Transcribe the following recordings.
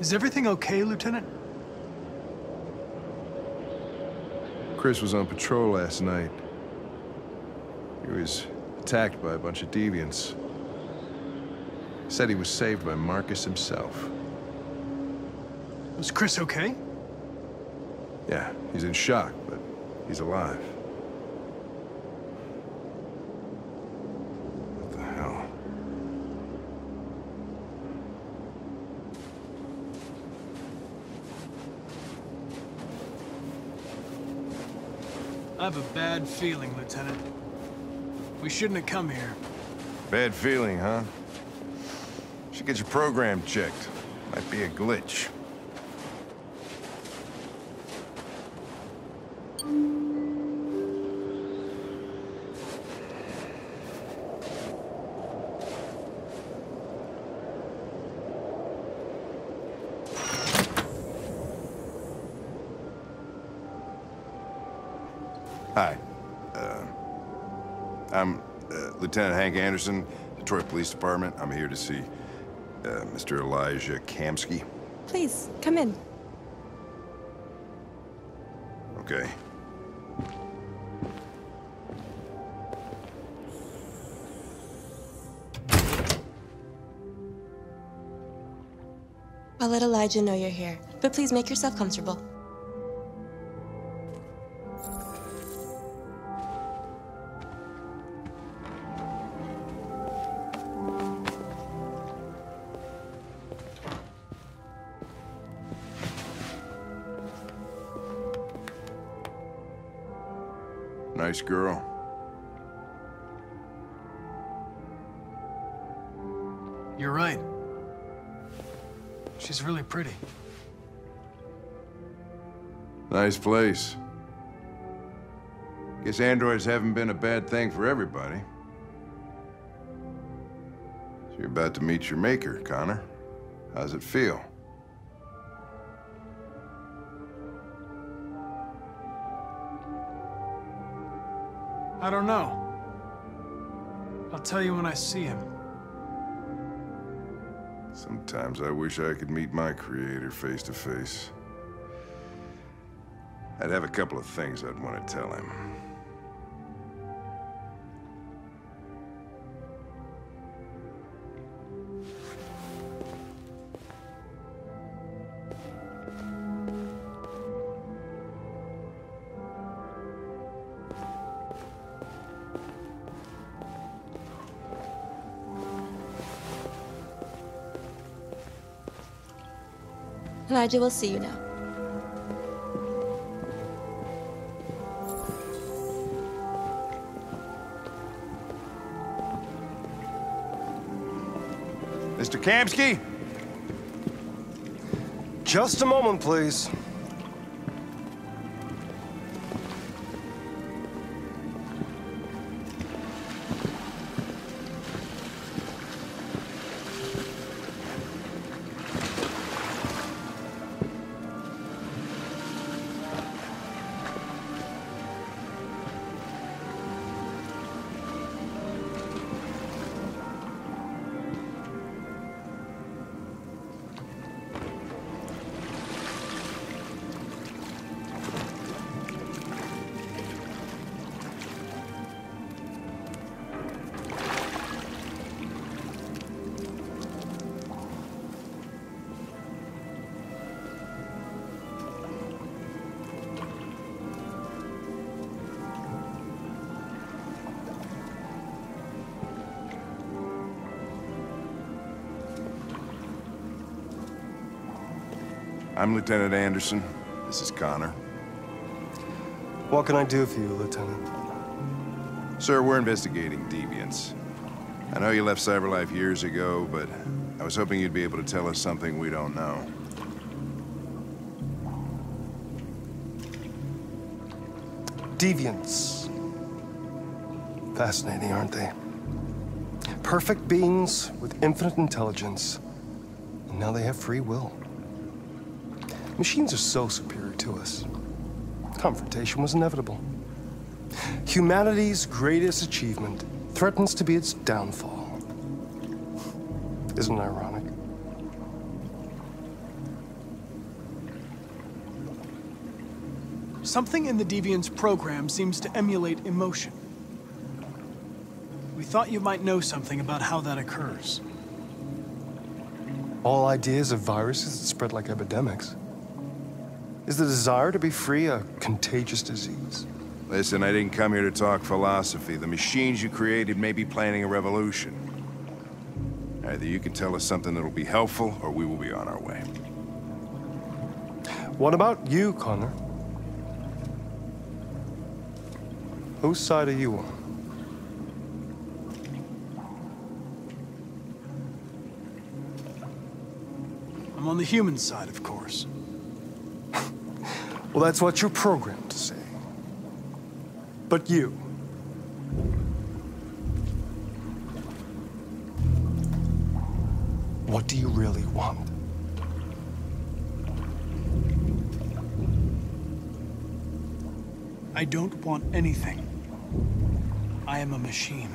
Is everything okay, Lieutenant? Chris was on patrol last night. He was attacked by a bunch of deviants. Said he was saved by Marcus himself. Was Chris okay? Yeah, he's in shock, but he's alive. I have a bad feeling, Lieutenant. We shouldn't have come here. Bad feeling, huh? Should get your program checked. Might be a glitch. Hi. Uh, I'm uh, Lieutenant Hank Anderson, Detroit Police Department. I'm here to see uh, Mr. Elijah Kamski. Please, come in. Okay. I'll let Elijah know you're here, but please make yourself comfortable. Nice girl. You're right. She's really pretty. Nice place. Guess androids haven't been a bad thing for everybody. So you're about to meet your maker, Connor. How's it feel? I don't know. I'll tell you when I see him. Sometimes I wish I could meet my creator face to face. I'd have a couple of things I'd want to tell him. Elijah will see you now. Mr. Kamski? Just a moment, please. I'm Lieutenant Anderson. This is Connor. What can I do for you, Lieutenant? Sir, we're investigating deviants. I know you left CyberLife years ago, but I was hoping you'd be able to tell us something we don't know. Deviants. Fascinating, aren't they? Perfect beings with infinite intelligence. And now they have free will. Machines are so superior to us. Confrontation was inevitable. Humanity's greatest achievement threatens to be its downfall. Isn't it ironic? Something in the Deviant's program seems to emulate emotion. We thought you might know something about how that occurs. All ideas of viruses that spread like epidemics. Is the desire to be free a contagious disease? Listen, I didn't come here to talk philosophy. The machines you created may be planning a revolution. Either you can tell us something that'll be helpful, or we will be on our way. What about you, Connor? Whose side are you on? I'm on the human side, of course. Well, that's what you're programmed to say. But you. What do you really want? I don't want anything. I am a machine.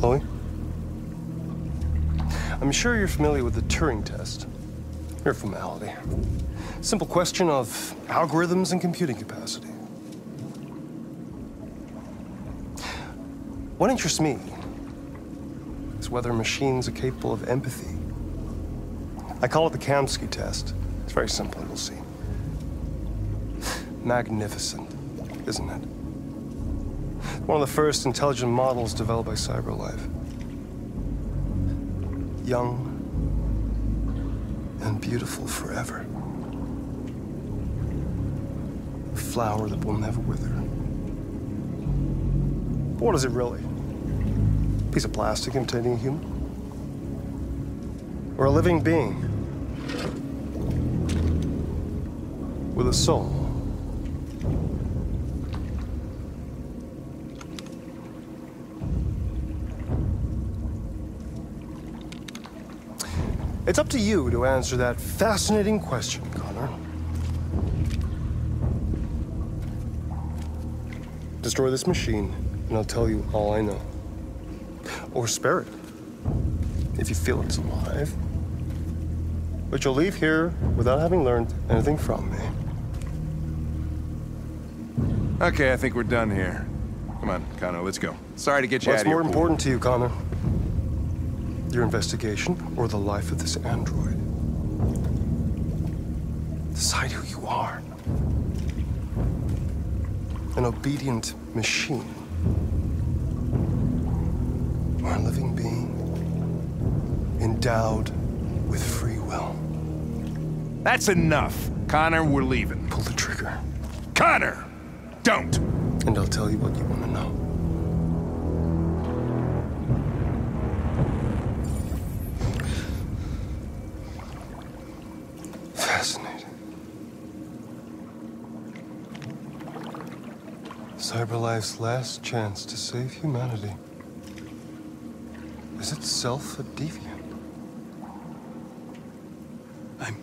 Chloe? I'm sure you're familiar with the Turing test. Mere formality. Simple question of algorithms and computing capacity. What interests me is whether machines are capable of empathy. I call it the Kamski test. It's very simple, you'll see. Magnificent, isn't it? One of the first intelligent models developed by CyberLife. Young and beautiful forever. A flower that will never wither. What is it really? A piece of plastic imitating a human? Or a living being? With a soul? It's up to you to answer that fascinating question, Connor. Destroy this machine, and I'll tell you all I know. Or spare it, if you feel it's alive. But you'll leave here without having learned anything from me. Okay, I think we're done here. Come on, Connor, let's go. Sorry to get you What's out of here. more pool. important to you, Connor? Your investigation or the life of this android? Decide who you are. An obedient machine. Or a living being endowed with free will. That's enough. Connor, we're leaving. Pull the trigger, Connor! Don't! and I'll tell you what you want to know. CyberLife's last chance to save humanity is itself a deviant. I'm.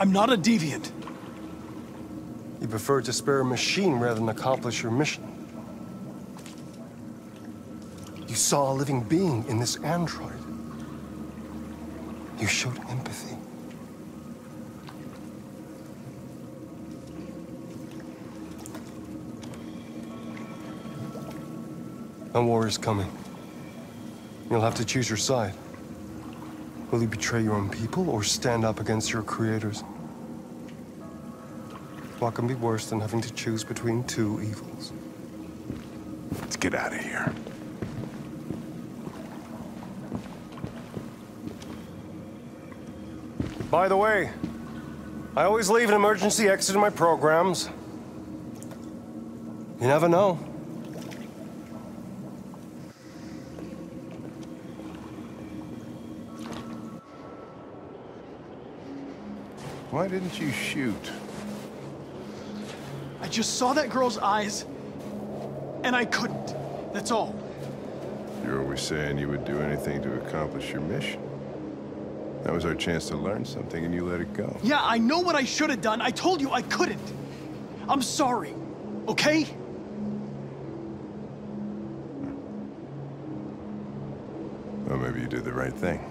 I'm not a deviant. You prefer to spare a machine rather than accomplish your mission. You saw a living being in this android. You showed empathy. A war is coming. You'll have to choose your side. Will you betray your own people or stand up against your creators? What can be worse than having to choose between two evils? Let's get out of here. By the way, I always leave an emergency exit in my programs. You never know. Why didn't you shoot? I just saw that girl's eyes, and I couldn't. That's all. You're always saying you would do anything to accomplish your mission. That was our chance to learn something, and you let it go. Yeah, I know what I should have done. I told you I couldn't. I'm sorry, okay? Well, maybe you did the right thing.